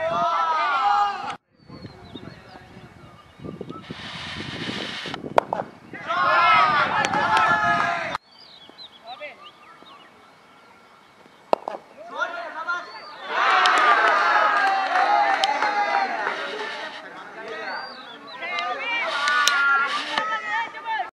할게요.